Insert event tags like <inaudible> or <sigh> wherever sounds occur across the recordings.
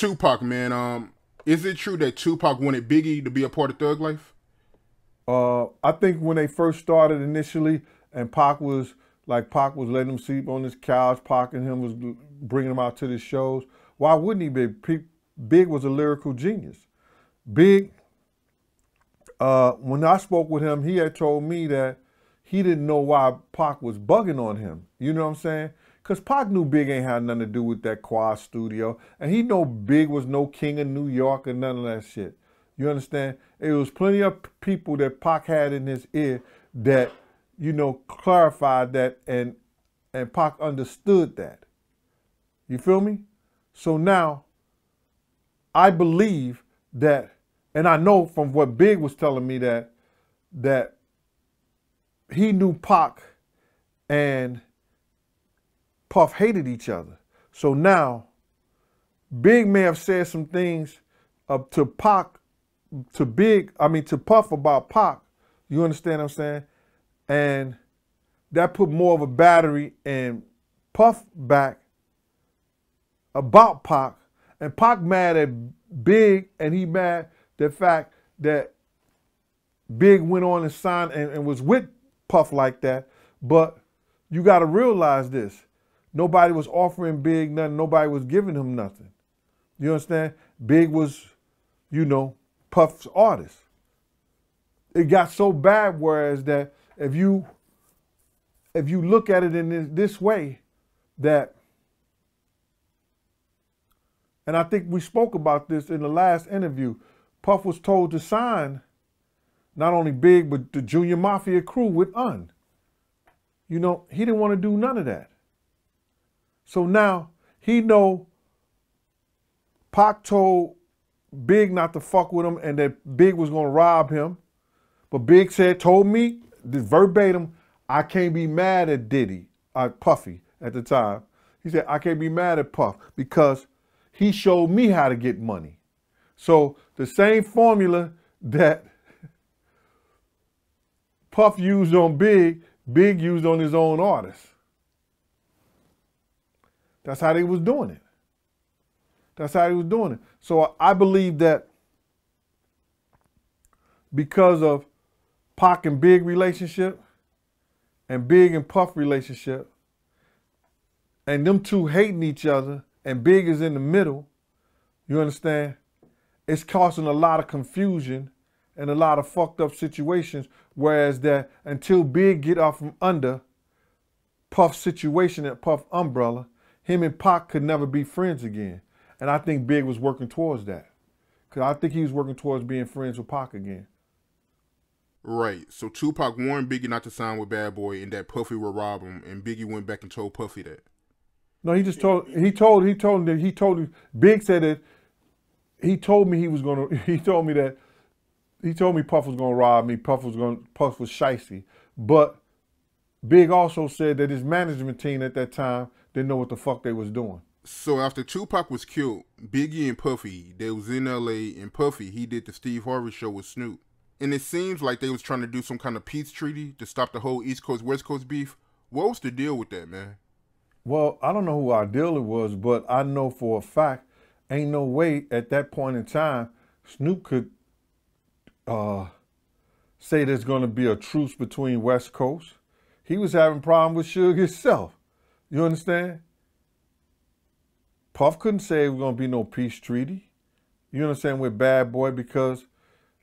Tupac, man. Um, is it true that Tupac wanted Biggie to be a part of Thug Life? Uh, I think when they first started initially, and Pac was like Pac was letting him sleep on his couch, Pac and him was bringing him out to the shows. Why wouldn't he be? Big was a lyrical genius. Big. Uh, when I spoke with him, he had told me that he didn't know why Pac was bugging on him. You know what I'm saying? Because Pac knew Big ain't had nothing to do with that Quad studio. And he know Big was no king of New York or none of that shit. You understand? It was plenty of people that Pac had in his ear that, you know, clarified that and and Pac understood that. You feel me? So now I believe that, and I know from what Big was telling me that that he knew Pac and Puff hated each other. So now, Big may have said some things up to Pac, to Big, I mean to Puff about Pac. You understand what I'm saying? And that put more of a battery in Puff back about Pac. And Pac mad at Big, and he mad the fact that Big went on and signed and, and was with Puff like that. But you got to realize this. Nobody was offering Big nothing. Nobody was giving him nothing. You understand? Big was, you know, Puff's artist. It got so bad, whereas that if you if you look at it in this, this way, that and I think we spoke about this in the last interview. Puff was told to sign not only Big, but the Junior Mafia crew with Un. You know, he didn't want to do none of that. So now he know Pac told Big not to fuck with him and that Big was gonna rob him. But Big said, told me, verbatim, I can't be mad at Diddy, uh, Puffy at the time. He said, I can't be mad at Puff because he showed me how to get money. So the same formula that <laughs> Puff used on Big, Big used on his own artists. That's how they was doing it. That's how he was doing it. So I believe that because of Pac and Big relationship and Big and Puff relationship and them two hating each other and Big is in the middle, you understand? It's causing a lot of confusion and a lot of fucked up situations. Whereas that until Big get off from under Puff's situation at Puff umbrella, him and Pac could never be friends again. And I think Big was working towards that. Because I think he was working towards being friends with Pac again. Right. So Tupac warned Biggie not to sign with Bad Boy and that Puffy would rob him, and Biggie went back and told Puffy that. No, he just told he told he told him that he told him Big said that he told me he was gonna <laughs> he told me that he told me Puff was gonna rob me, Puff was gonna Puff was shicey. But Big also said that his management team at that time didn't know what the fuck they was doing. So after Tupac was killed, Biggie and Puffy, they was in LA and Puffy, he did the Steve Harvey show with Snoop. And it seems like they was trying to do some kind of peace treaty to stop the whole East Coast West Coast beef. What was the deal with that, man? Well, I don't know who our dealer was, but I know for a fact, ain't no way at that point in time Snoop could uh, say there's going to be a truce between West Coast. He was having problem with Suge himself. You understand? Puff couldn't say it was going to be no peace treaty. You understand with Bad Boy because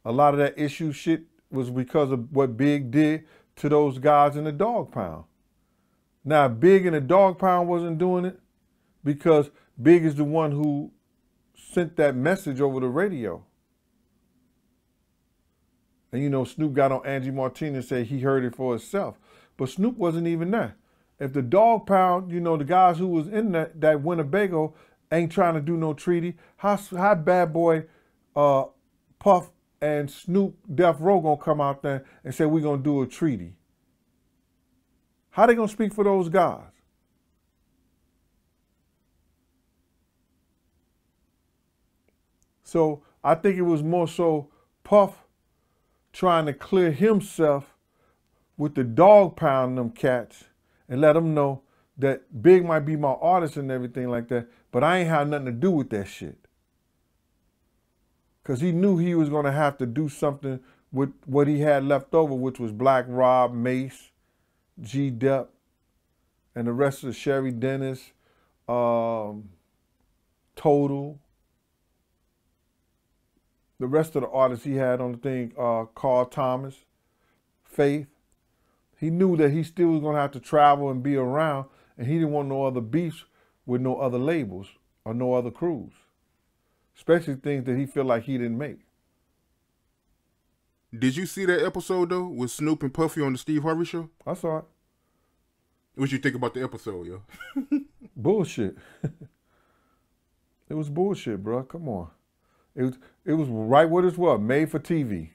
a lot of that issue shit was because of what Big did to those guys in the Dogg Pound. Now, Big in the Dogg Pound wasn't doing it because Big is the one who sent that message over the radio. And you know, Snoop got on Angie Martinez and said he heard it for himself. But Snoop wasn't even there. If the Dogg Pound, you know, the guys who was in that, that Winnebago ain't trying to do no treaty, how, how bad boy uh, Puff and Snoop Death Row gonna come out there and say we're gonna do a treaty? How they gonna speak for those guys? So I think it was more so Puff trying to clear himself with the Dogg Pound them cats and let them know that Big might be my artist and everything like that, but I ain't had nothing to do with that shit. because he knew he was going to have to do something with what he had left over, which was Black Rob, Mase, G Dep, and the rest of the Cheri Dennis, um, Total, the rest of the artists he had on the thing, uh, Carl Thomas, Faith. He knew that he still was going to have to travel and be around, and he didn't want no other beefs with no other labels or no other crews, especially things that he felt like he didn't make. Did you see that episode though with Snoop and Puffy on the Steve Harvey show? I saw it. What you think about the episode, yo? <laughs> bullshit. <laughs> it was bullshit, bro. Come on. It was it was right what it was, made for TV.